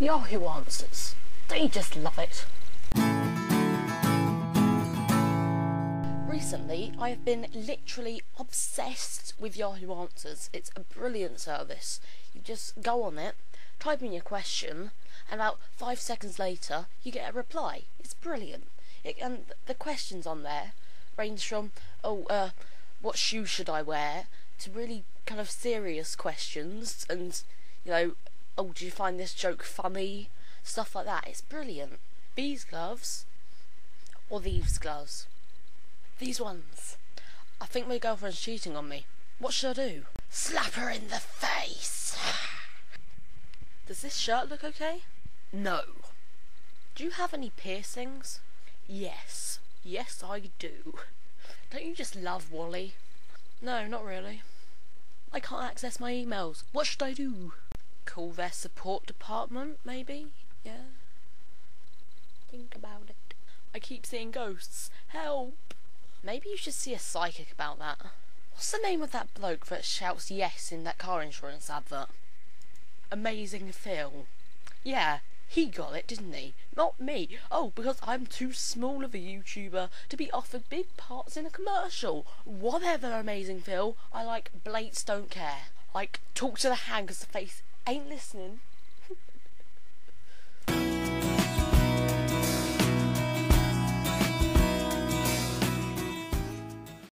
Yahoo Answers. You just love it? Recently, I have been literally obsessed with Yahoo Answers. It's a brilliant service. You just go on it, type in your question, and about five seconds later, you get a reply. It's brilliant. It, and the questions on there range from, oh, uh, what shoe should I wear, to really kind of serious questions, and, you know, oh, do you find this joke funny? Stuff like that. It's brilliant. These gloves, or these gloves. These ones. I think my girlfriend's cheating on me. What should I do? Slap her in the face! Does this shirt look okay? No. Do you have any piercings? Yes. Yes, I do. Don't you just love Wally? No, not really. I can't access my emails. What should I do? Call their support department, maybe? Yeah. Think about it. I keep seeing ghosts. Help! Maybe you should see a psychic about that. What's the name of that bloke that shouts yes in that car insurance advert? Amazing Phil. Yeah, he got it, didn't he? Not me. Oh, because I'm too small of a YouTuber to be offered big parts in a commercial. Whatever, Amazing Phil. I like Blates don't care. Like, talk to the hand because the face ain't listening.